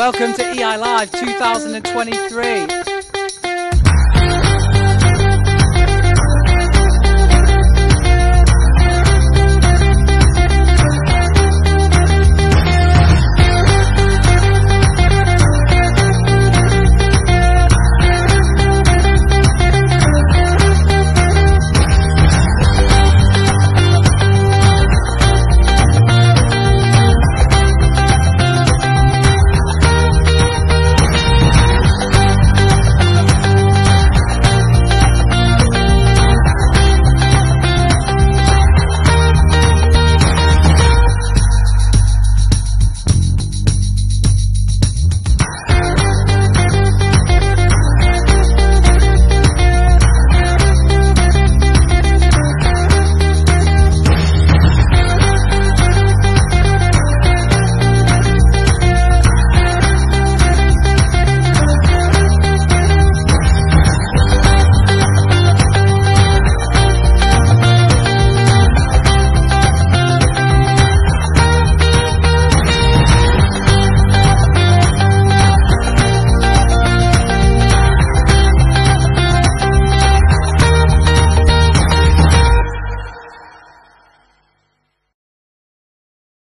Welcome to EI Live 2023.